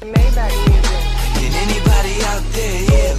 Maybach music. Can anybody out there hear